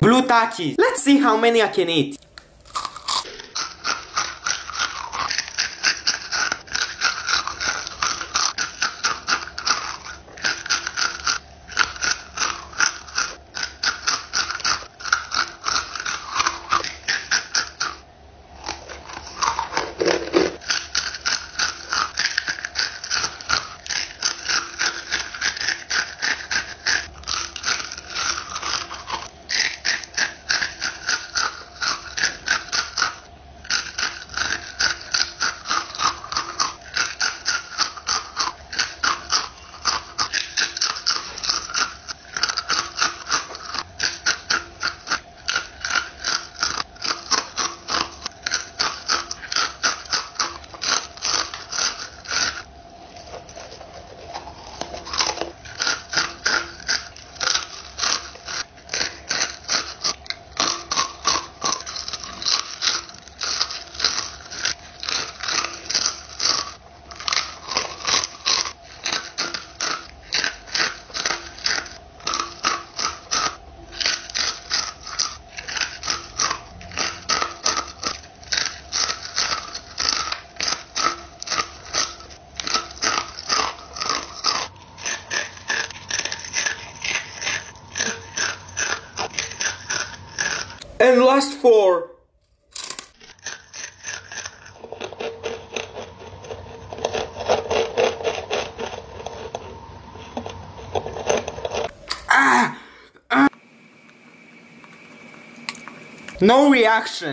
Blue Takis. Let's see how many I can eat. And last four. Ah! Ah! No reaction.